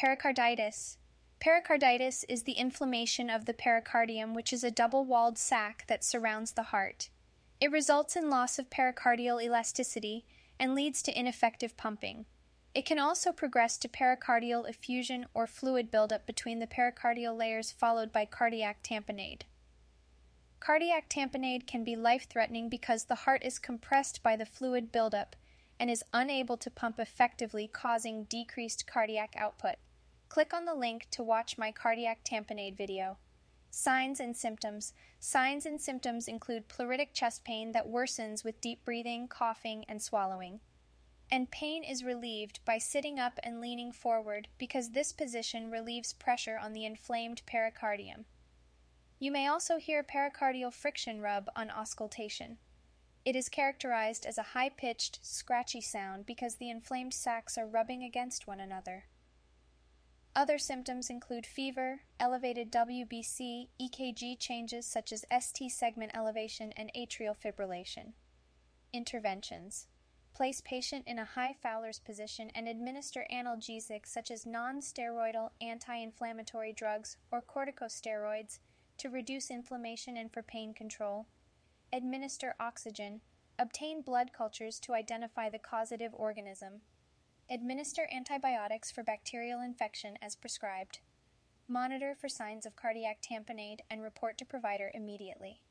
Pericarditis. Pericarditis is the inflammation of the pericardium, which is a double walled sac that surrounds the heart. It results in loss of pericardial elasticity and leads to ineffective pumping. It can also progress to pericardial effusion or fluid buildup between the pericardial layers, followed by cardiac tamponade. Cardiac tamponade can be life threatening because the heart is compressed by the fluid buildup and is unable to pump effectively, causing decreased cardiac output. Click on the link to watch my cardiac tamponade video. Signs and symptoms. Signs and symptoms include pleuritic chest pain that worsens with deep breathing, coughing, and swallowing. And pain is relieved by sitting up and leaning forward because this position relieves pressure on the inflamed pericardium. You may also hear pericardial friction rub on auscultation. It is characterized as a high pitched, scratchy sound because the inflamed sacs are rubbing against one another. Other symptoms include fever, elevated WBC, EKG changes such as ST segment elevation, and atrial fibrillation. Interventions. Place patient in a high Fowler's position and administer analgesics such as non steroidal anti inflammatory drugs or corticosteroids to reduce inflammation and for pain control. Administer oxygen, obtain blood cultures to identify the causative organism, administer antibiotics for bacterial infection as prescribed, monitor for signs of cardiac tamponade, and report to provider immediately.